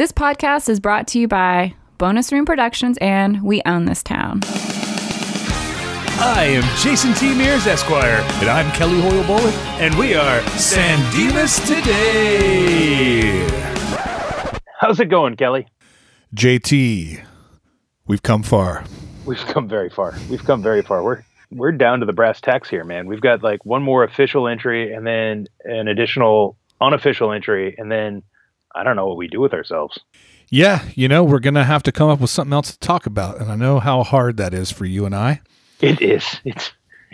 This podcast is brought to you by Bonus Room Productions and We Own This Town. I am Jason T. Meares, Esquire. And I'm Kelly Hoyle Bolick. And we are San Dimas Today. How's it going, Kelly? JT, we've come far. We've come very far. We've come very far. We're we're down to the brass tacks here, man. We've got like one more official entry and then an additional unofficial entry, and then I don't know what we do with ourselves. Yeah, you know, we're going to have to come up with something else to talk about. And I know how hard that is for you and I. It is. It's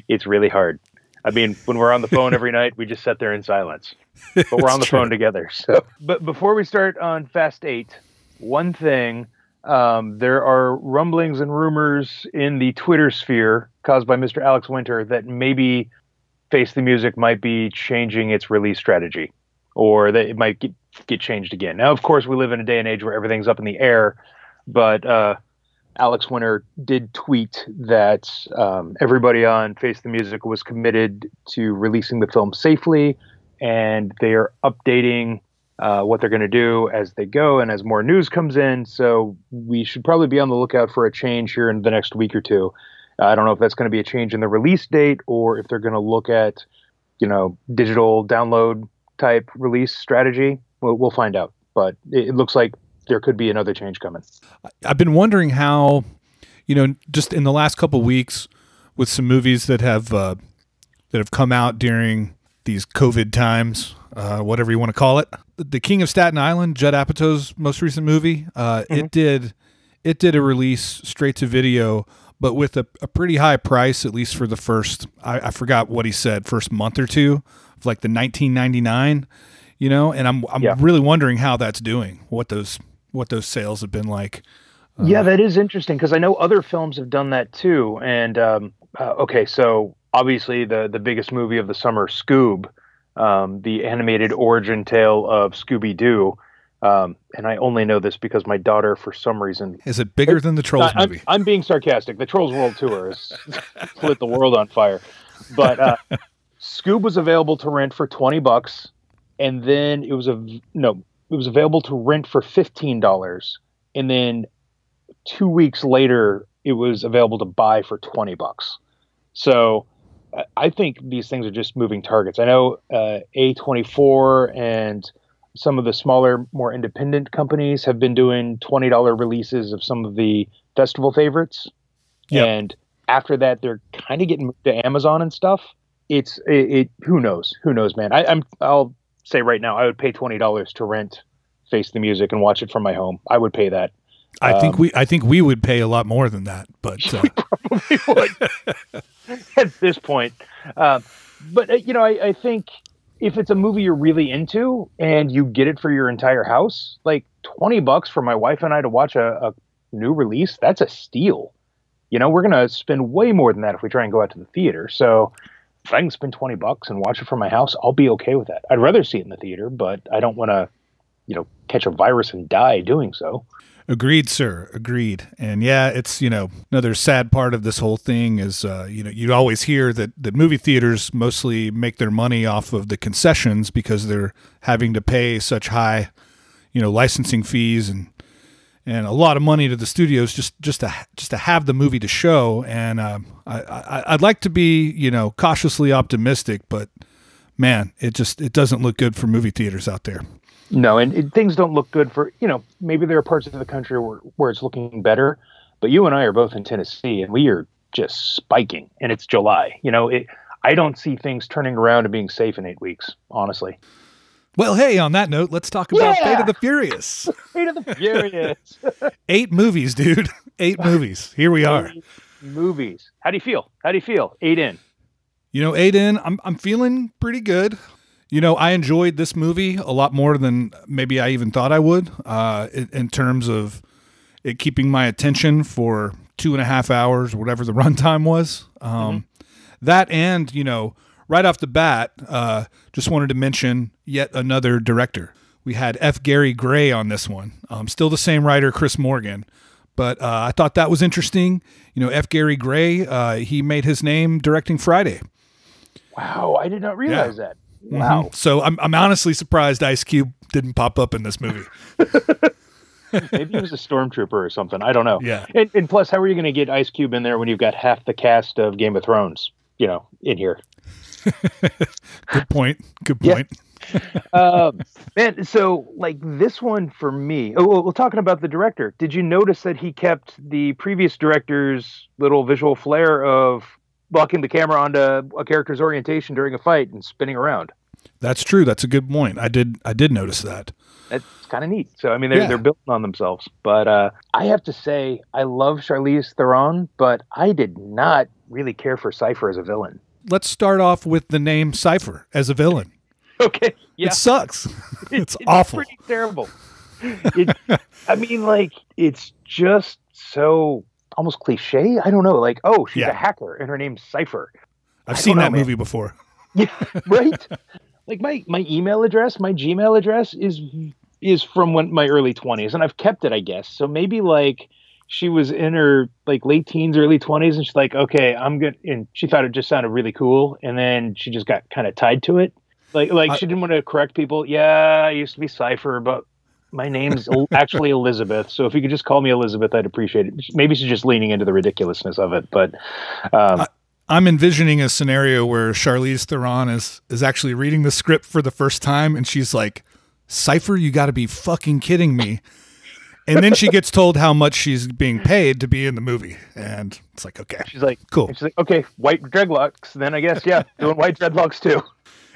it's really hard. I mean, when we're on the phone every night, we just sit there in silence. But we're on the true. phone together. So, but before we start on Fast 8, one thing um, there are rumblings and rumors in the Twitter sphere caused by Mr. Alex Winter that maybe Face the Music might be changing its release strategy or that it might get, changed again. Now, of course, we live in a day and age where everything's up in the air, but uh, Alex Winter did tweet that um, everybody on Face the Music was committed to releasing the film safely, and they are updating uh, what they're going to do as they go and as more news comes in. So we should probably be on the lookout for a change here in the next week or two. I don't know if that's going to be a change in the release date or if they're going to look at, you know, digital download type release strategy. We'll, we'll find out. But it, it looks like there could be another change coming. I've been wondering how, you know, just in the last couple weeks with some movies that have uh, that have come out during these COVID times, uh, whatever you want to call it. The King of Staten Island, Judd Apatow's most recent movie, uh, mm-hmm. it did it did a release straight to video, but with a, a pretty high price, at least for the first I, I forgot what he said, first month or two of like the 1999 you know and i'm i'm yeah. really wondering how that's doing what those what those sales have been like. Uh, yeah, that is interesting because I know other films have done that too. And um, uh, okay, so obviously the the biggest movie of the summer, Scoob, um, the animated origin tale of Scooby Doo. Um, and I only know this because my daughter, for some reason, is it bigger it, than the Trolls I, movie? I'm, I'm, being sarcastic. The Trolls World Tour has lit the world on fire, but uh, Scoob was available to rent for twenty bucks, and then it was a no it was available to rent for fifteen dollars, and then two weeks later it was available to buy for twenty bucks. So I think these things are just moving targets. I know uh, A24 and some of the smaller, more independent companies have been doing twenty dollar releases of some of the festival favorites, yep. and after that they're kind of getting to Amazon and stuff. It's it, it who knows who knows man. I, I'm I'll say right now, I would pay twenty dollars to rent Face the Music and watch it from my home. I would pay that. I um, think we I think we would pay a lot more than that, but uh. probably would at this point. Uh, but uh, you know, I, I think if it's a movie you're really into and you get it for your entire house, like twenty bucks for my wife and I to watch a, a new release, that's a steal. You know, we're gonna spend way more than that if we try and go out to the theater. So if I can spend 20 bucks and watch it from my house, I'll be okay with that. I'd rather see it in the theater, but I don't want to, you know, catch a virus and die doing so. Agreed, sir. Agreed. And yeah, it's you know another sad part of this whole thing is uh, you know you always hear that that movie theaters mostly make their money off of the concessions because they're having to pay such high you know licensing fees and and a lot of money to the studios just just to just to have the movie to show. And uh, I, I would like to be you know cautiously optimistic, but man, it just it doesn't look good for movie theaters out there. No, and it, things don't look good for you know maybe there are parts of the country where where it's looking better, but you and I are both in Tennessee, and we are just spiking, and it's July. You know, it, I don't see things turning around and being safe in eight weeks, honestly. Well, hey, on that note, let's talk about yeah! Fate of the Furious. Fate of the Furious. Eight movies, dude. Eight movies. Here we are. Eight movies. How do you feel? How do you feel? Eight in. You know, eight in, I'm I'm feeling pretty good. You know, I enjoyed this movie a lot more than maybe I even thought I would, uh, in, in terms of it keeping my attention for two and a half hours, whatever the runtime was. Um, mm-hmm. That and, you know, right off the bat, uh, just wanted to mention yet another director. We had F. Gary Gray on this one. Um, still the same writer, Chris Morgan. But uh, I thought that was interesting. You know, F. Gary Gray, uh, he made his name directing Friday. Wow, I did not realize yeah. that. Mm-hmm. Wow. Mm-hmm. So I'm, I'm honestly surprised Ice Cube didn't pop up in this movie. Maybe he was a stormtrooper or something. I don't know. Yeah. And, and plus, how are you going to get Ice Cube in there when you've got half the cast of Game of Thrones, you know, in here? Good point. Good Yeah. point. um, man, so like this one for me. Oh, well, well, talking about the director, did you notice that he kept the previous director's little visual flair of blocking the camera onto a character's orientation during a fight and spinning around? That's true. That's a good point. I did I did notice that. That's kind of neat. So I mean, they're Yeah. they're building on themselves. But uh, I have to say, I love Charlize Theron, but I did not really care for Cipher as a villain. Let's start off with the name Cipher as a villain. Okay, yeah, It sucks. it's it's awful. pretty terrible. It, I mean, like it's just so almost cliche. I don't know. Like, oh, she's Yeah. a hacker and her name's Cipher. I've I seen know, that man. movie before. Yeah, right. like my my email address, my Gmail address is is from when my early twenties, and I've kept it, I guess. So maybe like she was in her like late teens, early twenties, and she's like, okay, I'm good. And she thought it just sounded really cool, and then she just got kind of tied to it. Like like I- she didn't want to correct people. Yeah, I used to be Cipher, but my name's actually Elizabeth. So if you could just call me Elizabeth, I'd appreciate it. Maybe she's just leaning into the ridiculousness of it, but um, I'm envisioning a scenario where Charlize Theron is is actually reading the script for the first time and she's like, Cipher, you got to be fucking kidding me. And then she gets told how much she's being paid to be in the movie. And it's like, okay. she's like, Cool. She's like, okay, white dreadlocks. Then I guess, yeah, doing white dreadlocks too.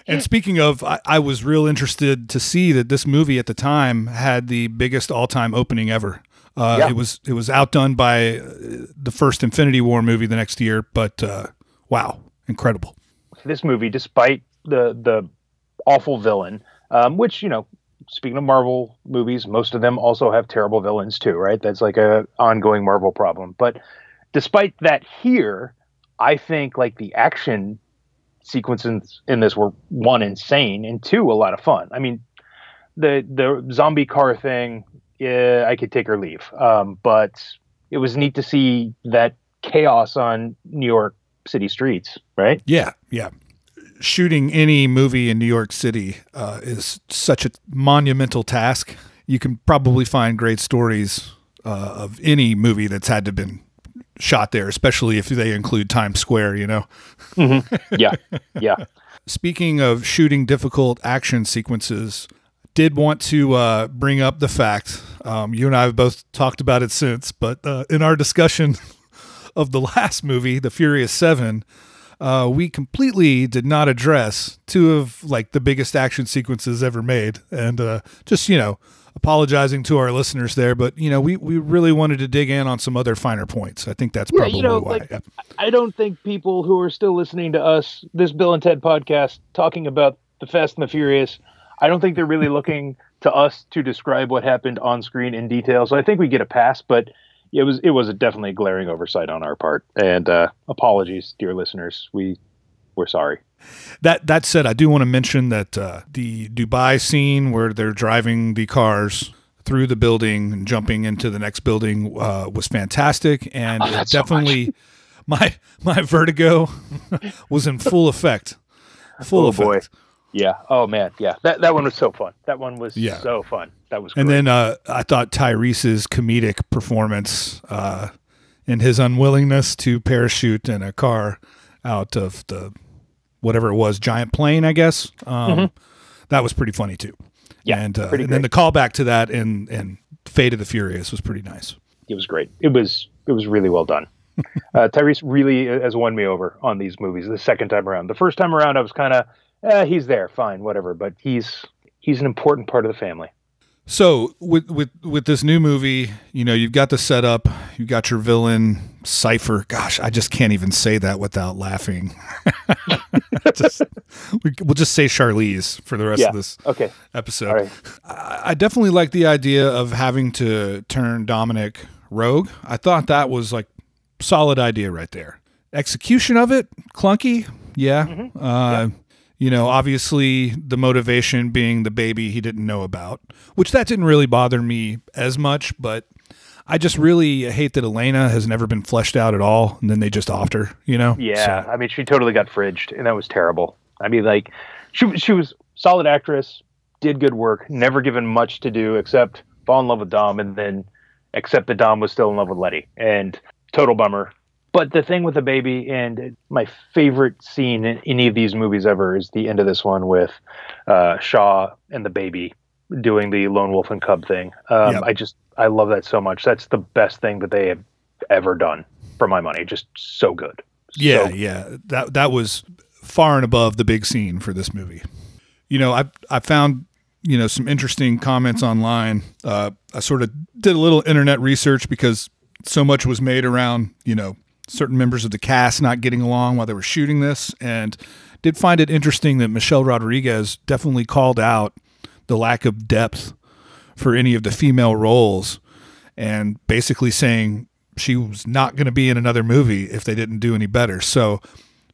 And speaking of, I, I was real interested to see that this movie at the time had the biggest all time opening ever. Uh, Yeah. It was it was outdone by uh, the first Infinity War movie the next year, but uh, wow, incredible. This movie, despite the the awful villain, um, which you know, speaking of Marvel movies, most of them also have terrible villains too, right? That's like a ongoing Marvel problem. But despite that, here, I think like the action sequences in this were one insane and two a lot of fun. I mean, the the zombie car thing, yeah, I could take or leave, um, but it was neat to see that chaos on New York City streets, right? Yeah, yeah. Shooting any movie in New York City uh, is such a monumental task. You can probably find great stories uh, of any movie that's had to been shot there, especially if they include Times Square. You know. Yeah, yeah. Speaking of shooting difficult action sequences, did want to uh, bring up the fact um, you and I have both talked about it since, but uh, in our discussion of the last movie, The Furious Seven, uh, we completely did not address two of like the biggest action sequences ever made, and uh, just you know apologizing to our listeners there, but you know we we really wanted to dig in on some other finer points. I think that's Yeah, probably you know, why. like, I don't think people who are still listening to us, this Bill and Ted podcast, talking about the Fast and the Furious, I don't think they're really looking to us to describe what happened on screen in detail. So I think we get a pass, but it was it was a definitely a glaring oversight on our part. And uh, apologies, dear listeners. We we're sorry. That that said, I do want to mention that uh, the Dubai scene where they're driving the cars through the building and jumping into the next building uh, was fantastic, and Oh, it that's so definitely my my vertigo was in full effect. Full Oh, effect. boy. Yeah. Oh man. Yeah. That that one was so fun. That one was Yeah. so fun. That was. Great. And then uh, I thought Tyrese's comedic performance uh, and his unwillingness to parachute in a car out of the whatever it was giant plane, I guess. Um, That was pretty funny too. Mm-hmm. Yeah, and, uh, and then the callback to that in in Fate of the Furious was pretty nice. it was great. It was it was really well done. uh, Tyrese really has won me over on these movies the second time around. The first time around, I was kind of, eh, he's there, fine, whatever. But he's he's an important part of the family. So with with with this new movie, you know, you've got the setup, you've got your villain Cipher. Gosh, I just can't even say that without laughing. just, we, we'll just say Charlize for the rest Yeah. of this Okay, episode. right. I, I definitely like the idea of having to turn Dominic rogue. I thought that was like solid idea right there. Execution of it clunky, yeah. Uh, You know, obviously the motivation being the baby he didn't know about, which that didn't really bother me as much, but I just really hate that Elena has never been fleshed out at all, and then they just offed her. You know? Yeah, So- I mean, she totally got fridged, and that was terrible. I mean, like, she she was solid actress, did good work, never given much to do except fall in love with Dom, and then accept that Dom was still in love with Letty, and total bummer. But the thing with the baby, and my favorite scene in any of these movies ever, is the end of this one with uh, Shaw and the baby doing the lone wolf and cub thing. Um, Yep. I just I love that so much. That's the best thing that they have ever done for my money. Just so good. Yeah, So- yeah. That that was far and above the big scene for this movie. You know, I I found you know some interesting comments online. Uh, I sort of did a little internet research because so much was made around you know certain members of the cast not getting along while they were shooting this, and did find it interesting that Michelle Rodriguez definitely called out the lack of depth for any of the female roles, and basically saying she was not going to be in another movie if they didn't do any better. So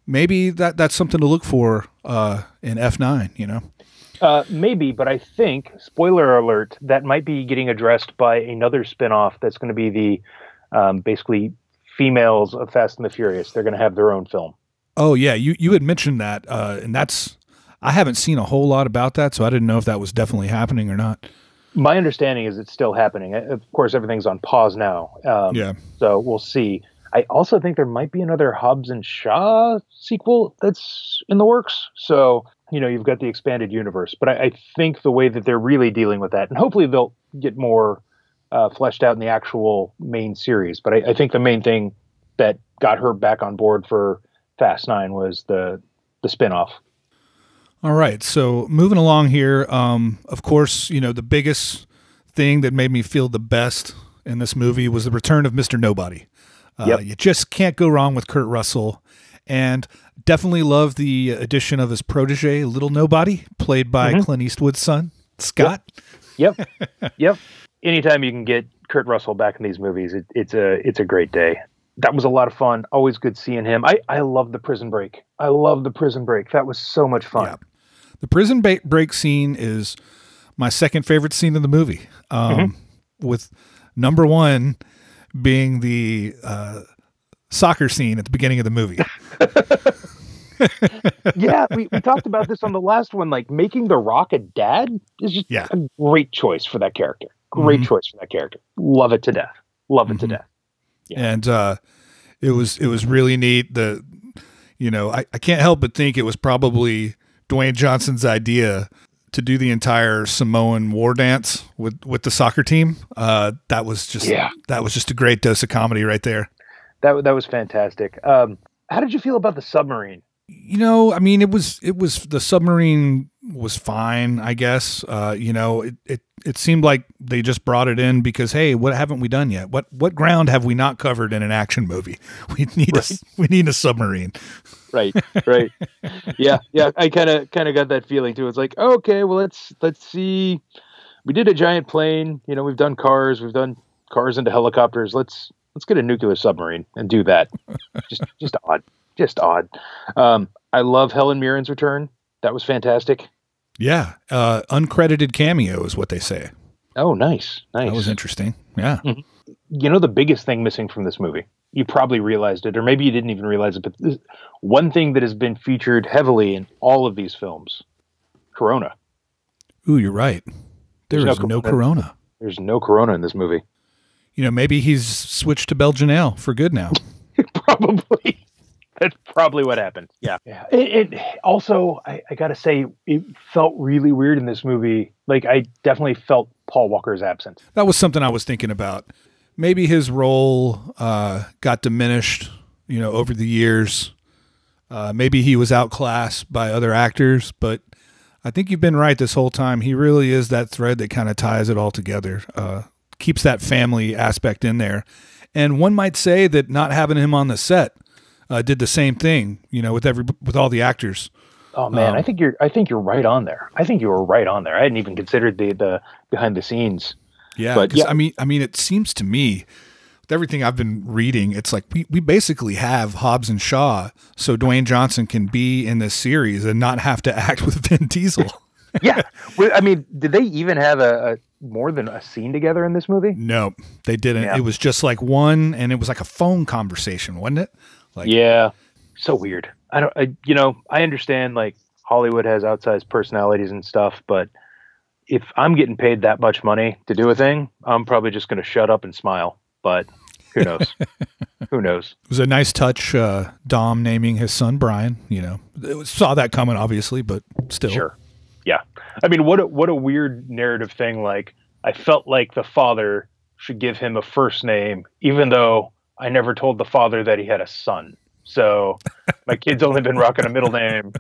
maybe that that's something to look for uh, in F nine. You know. Uh, maybe, but I think, spoiler alert, that might be getting addressed by another spin-off that's going to be the um, basically females of Fast and the Furious. They're going to have their own film. Oh yeah, you you had mentioned that, uh, and that's I haven't seen a whole lot about that, so I didn't know if that was definitely happening or not. My understanding is it's still happening. Uh, Of course, everything's on pause now. Um, Yeah. So we'll see. I also think there might be another Hobbs and Shaw sequel that's in the works. So, you know, you've got the expanded universe. But I, I think the way that they're really dealing with that, and hopefully they'll get more uh, fleshed out in the actual main series. But I, I think the main thing that got her back on board for Fast Nine was the the spinoff. All right, so moving along here, um, of course, you know the biggest thing that made me feel the best in this movie was the return of Mister Nobody. Uh, Yep. You just can't go wrong with Kurt Russell, and definitely love the addition of his protege, Little Nobody, played by Clint Eastwood's son, Scott. Yep, yep. Anytime you can get Kurt Russell back in these movies, it, it's a it's a great day. That was a lot of fun. Always good seeing him. I I love the prison break. I love the prison break. That was so much fun. Yeah. The prison ba- break scene is my second favorite scene in the movie, um, with number one being the uh, soccer scene at the beginning of the movie. yeah, we, we talked about this on the last one. Like making The Rock a dad is just Yeah. a great choice for that character. Great Mhm. choice for that character. Love it to death. Love it to Mhm. death. Yeah. and uh, it was it was really neat. The you know I, I can't help but think it was probably Dwayne Johnson's idea to do the entire Samoan war dance with with the soccer team. Uh, that was just Yeah. that was just a great dose of comedy right there. That that was fantastic. Um, how did you feel about the submarine? You know, I mean, it was it was the submarine was fine, I guess. Uh, you know, it, it it seemed like they just brought it in because hey, what haven't we done yet? What what ground have we not covered in an action movie? We need a we need a submarine. Right, right. yeah, yeah. I kind of kind of got that feeling too. It's like, okay, well, let's let's see. We did a giant plane. You know, we've done cars. We've done cars into helicopters. Let's let's get a nuclear submarine and do that. just just odd, just odd. Um, I love Helen Mirren's return. That was fantastic. Yeah, uh, uncredited cameo is what they say. Oh, nice, nice. That was interesting. Yeah. you know the biggest thing missing from this movie you probably realized it or maybe you didn't even realize it but this, one thing that has been featured heavily in all of these films corona Ooh, you're right. There There's is no no Corona. corona. there's no corona in this movie You know, maybe he's switched to Belgian ale for good now. probably that's probably what happened yeah, yeah. It, it also I, I gotta say it felt really weird in this movie like i definitely felt paul walker's absence that was something I was thinking about. Maybe his role uh, got diminished, you know, over the years. Uh, maybe he was outclassed by other actors, but I think you've been right this whole time. He really is that thread that kind of ties it all together, uh, keeps that family aspect in there. And one might say that not having him on the set uh, did the same thing, you know, with every with all the actors. oh man Um, i think you're i think you're right on there i think you were right on there i hadn't even considered the the behind the scenes Yeah, But, yeah. I mean, I mean, it seems to me, with everything I've been reading, it's like we, we basically have Hobbs and Shaw, so Dwayne Johnson can be in this series and not have to act with Vin Diesel. yeah Well, i mean did they even have a, a more than a scene together in this movie no, they didn't. Yeah. It was just like one, and it was like a phone conversation, wasn't it? Like, yeah so weird i don't I, you know i understand like hollywood has outsized personalities and stuff but if I'm getting paid that much money to do a thing, I'm probably just going to shut up and smile. But who knows? who knows? It was a nice touch. Uh, Dom naming his son Brian. You know, was- saw that coming, obviously, but still. Sure. Yeah. I mean, what a, what a weird narrative thing. Like, I felt like the father should give him a first name, even though I never told the father that he had a son. So my kid's only been rocking a middle name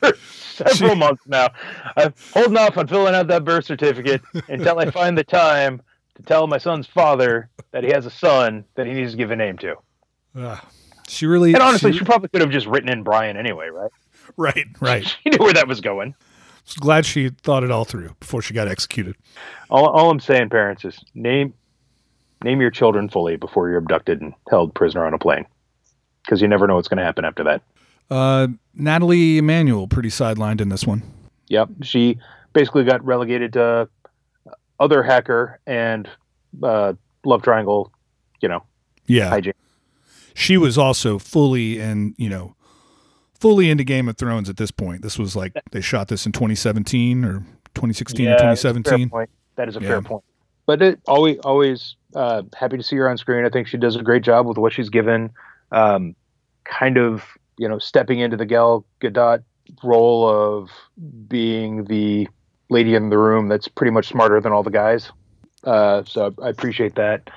for several months now. I'm holding off on filling out that birth certificate until I find the time to tell my son's father that he has a son that he needs to give a name to. Ah, she really. And honestly, she- she probably could have just written in Brian anyway, right? right, right. She knew where that was going. Glad she thought it all through before she got executed. All, all I'm saying, parents, is name name your children fully before you're abducted and held prisoner on a plane, because you never know what's going to happen after that. Uh, Nathalie Emmanuel pretty sidelined in this one. Yep, she basically got relegated to other hacker and uh, love triangle. You know, Yeah, she was also fully in. You know, fully into Game of Thrones at this point. This was like they shot this in 2017 or 2016 or Yeah, that's a fair 2017. point. That is a Yeah. fair point. But it, always, always uh, happy to see her on screen. I think she does a great job with what she's given. Um, kind of, you know, stepping into the Gal Gadot role of being the lady in the room that's pretty much smarter than all the guys. Uh, so I appreciate that.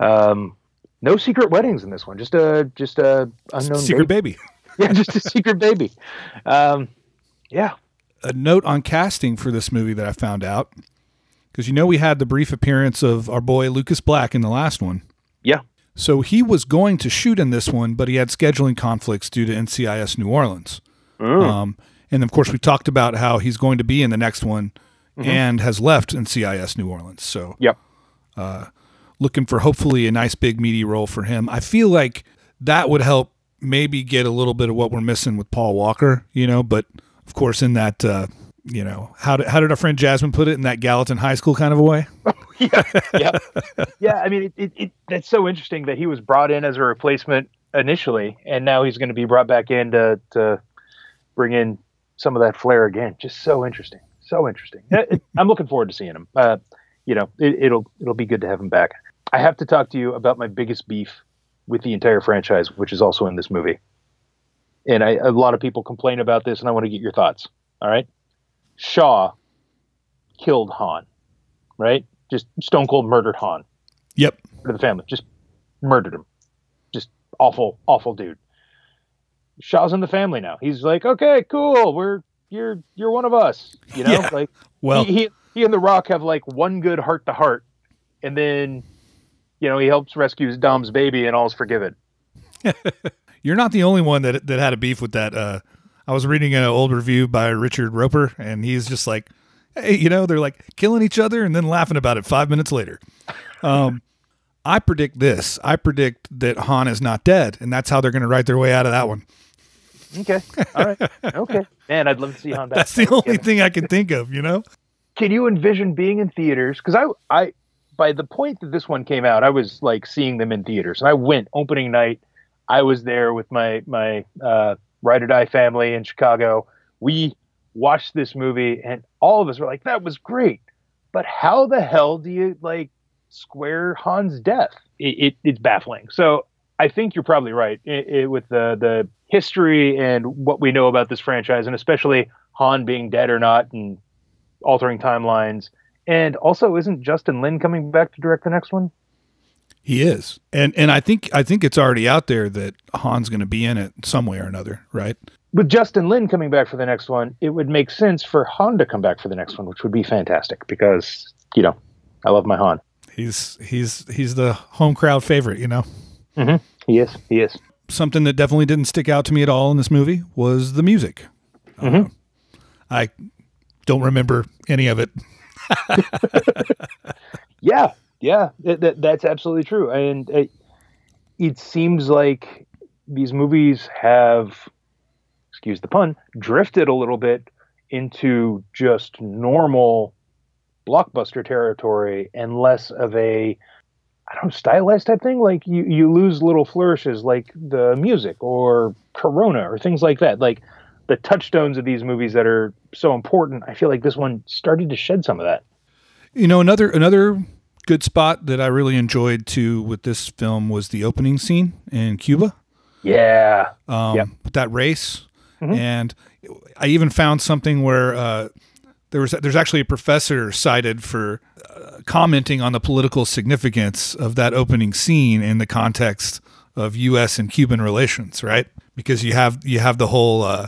Um, no secret weddings in this one. Just a just a unknown Secret baby. baby. Yeah, just a secret baby. Um, yeah, a note on casting for this movie that I found out because you know we had the brief appearance of our boy Lucas Black in the last one. yeah. So he was going to shoot in this one, but he had scheduling conflicts due to NCIS New Orleans. Um, and of course, we talked about how he's going to be in the next one and has left NCIS New Orleans. So Yep. looking for hopefully a nice big meaty role for him. I feel like that would help maybe get a little bit of what we're missing with Paul Walker, you know, but of course in that uh, you know, how did how did our friend Jasmine put it in that Gallatin High School kind of a way? yeah, yeah. yeah. I mean, it, it, it, that's so interesting that he was brought in as a replacement initially, and now he's going to be brought back in to to bring in some of that flair again. Just so interesting, so interesting. I'm looking forward to seeing him. Uh, you know, it, it'll it'll be good to have him back. I have to talk to you about my biggest beef with the entire franchise, which is also in this movie. And I, a lot of people complain about this, and I want to get your thoughts. All right, Shaw killed Han, right? Just stone cold murdered Han Yep. to the family. Just murdered him. Just awful, awful dude. Shaw's in the family now. He's like, okay, cool. We're you're you're one of us. You know, Yeah. like Well, he, he he and the Rock have like one good heart to heart, and then you know he helps rescue Dom's baby, and all's forgiven. you're not the only one that that had a beef with that. Uh, I was reading an old review by Richard Roeper, and he's just like, "Hey, you know, they're like killing each other and then laughing about it five minutes later." Um, I predict this. I predict that Han is not dead, and that's how they're going to write their way out of that one. Okay, all right, okay. Man, I'd love to see Han back. That's the only thing I can think of. You know? can you envision being in theaters? Because I, I, by the point that this one came out, I was like seeing them in theaters, and I went opening night. I was there with my my uh, ride or die family in Chicago. We watched this movie, and all of us were like, "That was great," but how the hell do you like square Han's death? It, it it's baffling. So I think you're probably right i i with the the history and what we know about this franchise, and especially Han being dead or not, and altering timelines. And also, isn't Justin Lin coming back to direct the next one? He is, and and I think I think it's already out there that Han's going to be in it some way or another, right? With Justin Lin coming back for the next one, it would make sense for Han to come back for the next one, which would be fantastic because, you know, I love my Han. He's he's he's the home crowd favorite, you know. He is. He is. Something that definitely didn't stick out to me at all in this movie was the music. Uh, I don't remember any of it. Yeah. Yeah. That, that, that's absolutely true. And it, it seems like these movies have, excuse the pun, drifted a little bit into just normal blockbuster territory and less of a I don't know, stylized type thing. Like you, you lose little flourishes like the music or Corona or things like that. Like the touchstones of these movies that are so important. I feel like this one started to shed some of that. You know, another another good spot that I really enjoyed too with this film was the opening scene in Cuba. Yeah. Um, Yep. with that race, and I even found something where uh, there was there's actually a professor cited for uh, commenting on the political significance of that opening scene in the context of U.S. and Cuban relations, right? Because you have you have the whole. Uh,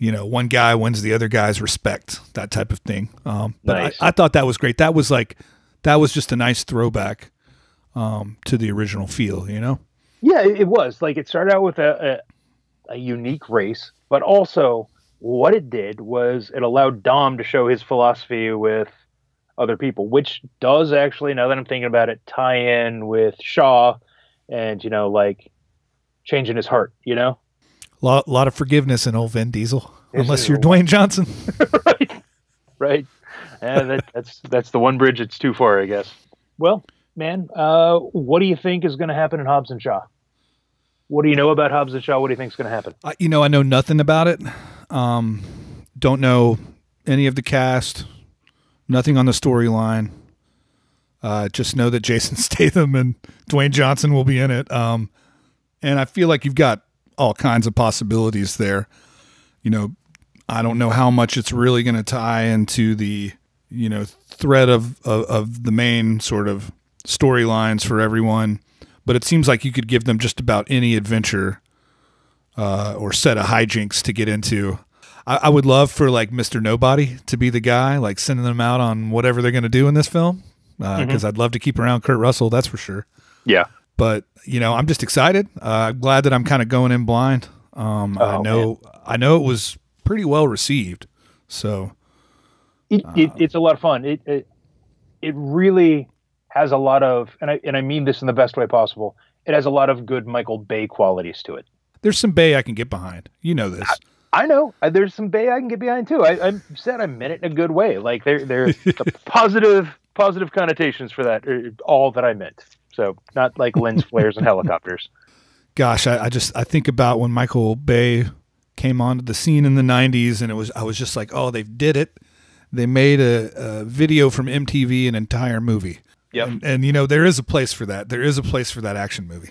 you know, one guy wins the other guy's respect, that type of thing. Um, but Nice. I, I thought that was great. That was like, that was just a nice throwback um, to the original feel, you know? Yeah, it, was. Like it started out with a, a a unique race, but also what it did was it allowed Dom to show his philosophy with other people, which does actually, now that I'm thinking about it, tie in with Shaw and, you know, like changing his heart, you know? lot, lot of forgiveness in old Vin Diesel, unless you're. Dwayne Johnson. right. Right. And that, that's that's the one bridge it's too far, I guess. Well, man, uh, what do you think is going to happen in Hobbs and Shaw? What do you know about Hobbs and Shaw? What do you think is going to happen? I, you know, I know nothing about it. Um, don't know any of the cast, nothing on the storyline. Uh, just know that Jason Statham and Dwayne Johnson will be in it. Um, and I feel like you've got all kinds of possibilities there. You know, I don't know how much it's really going to tie into the, you know, thread of, of, of the main sort of storylines for everyone. But it seems like you could give them just about any adventure uh, or set of hijinks to get into. I, I would love for like Mr. Nobody to be the guy, like sending them out on whatever they're going to do in this film, because I'd love to keep around Kurt Russell, that's for sure. Yeah. But you know, I'm just excited. Uh, I'm glad that I'm kind of going in blind. Um, I Oh, know, I know it was pretty well received. So it, it, it's a lot of fun. It, it it really has a lot of, and I and I mean this in the best way possible. It has a lot of good Michael Bay qualities to it. there's some Bay I can get behind. You know this. I know uh, there's some Bay I can get behind too. I, I said I meant it in a good way. Like there there the positive positive connotations for that are all that I meant. So not like lens flares and helicopters. gosh, I, I just I think about when Michael Bay came onto the scene in the '90s, and it was I was just like, oh, they did it. They made a, a video from MTV, an entire movie. Yep. And, and you know there is a place for that. There is a place for that action movie.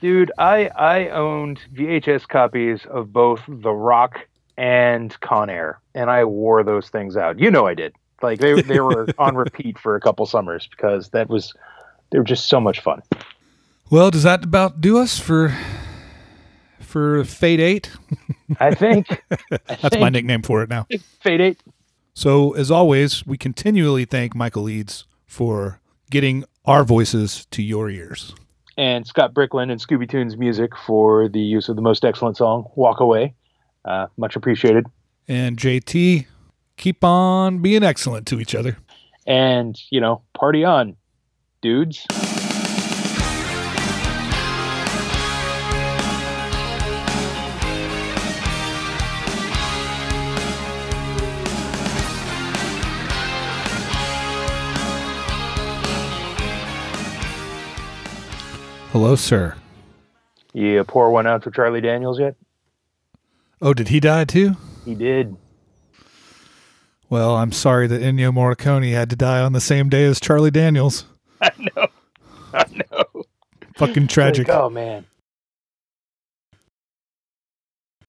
Dude, I I owned VHS copies of both The Rock and Con Air, and I wore those things out. You know I did. Like they they were on repeat for a couple summers because that was they were just so much fun. Well, does that about do us for for Fate Eight? I think That's my nickname for it now. Fate Eight. So as always, we continually thank Michael Eads for getting our voices to your ears. and Scott Bricklin and Scooby Tunes music for the use of the most excellent song, Walk Away. Uh, much appreciated. And JT, keep on being excellent to each other. And, you know, party on, dudes. Hello, sir. You pour one out for Charlie Daniels yet? Oh, did he die too? He did. Well, I'm sorry that Ennio Morricone had to die on the same day as Charlie Daniels. I know. I know. Fucking tragic. Like, oh, man.